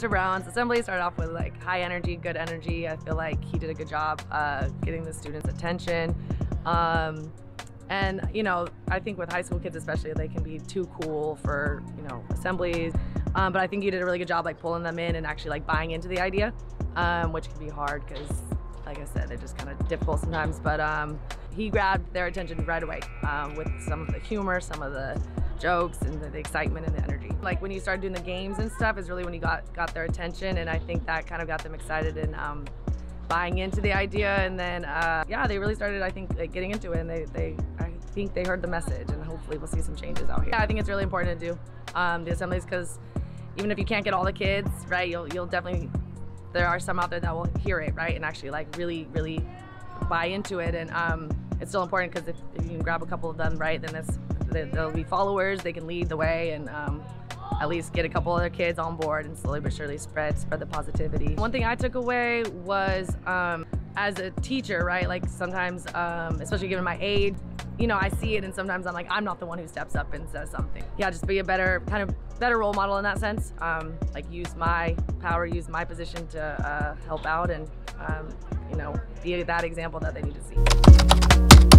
Mr. Brown's assembly started off with like high energy, good energy. I feel like he did a good job uh, getting the students' attention. Um, and you know, I think with high school kids especially, they can be too cool for you know assemblies. Um, but I think he did a really good job like pulling them in and actually like buying into the idea, um, which can be hard because, like I said, they're just kind of difficult sometimes. But um, he grabbed their attention right away um, with some of the humor, some of the jokes, and the, excitement and the energy. Like when you started doing the games and stuff is really when you got got their attention, and I think that kind of got them excited and um, buying into the idea. And then uh, yeah, they really started I think like, getting into it, and they they I think they heard the message, and hopefully we'll see some changes out here. Yeah, I think it's really important to do um, the assemblies because even if you can't get all the kids right, you'll you'll definitely there are some out there that will hear it right and actually like really really buy into it and um, it's still important because if, if, you can grab a couple of them right then this they'll be followers they can lead the way and um, at least get a couple other kids on board and slowly but surely spread spread the positivity one thing i took away was um, as a teacher right like sometimes um, especially given my age you know, I see it and sometimes I'm like, I'm not the one who steps up and says something. Yeah, just be a better, kind of better role model in that sense. Um, like use my power, use my position to uh, help out and, um, you know, be that example that they need to see.